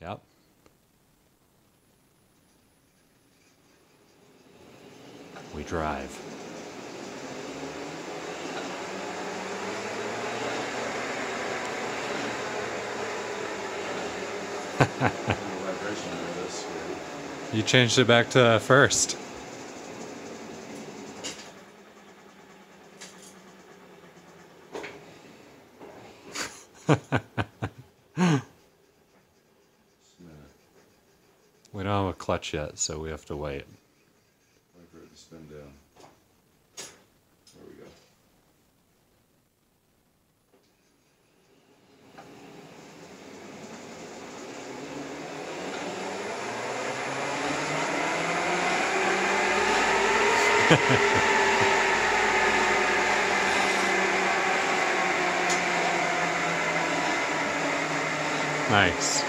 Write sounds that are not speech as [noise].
Yep. We drive. [laughs] You changed it back to uh, first. [laughs] we don't have a clutch yet, so we have to wait. Wait for it to spin down. There we go. [laughs] Nice.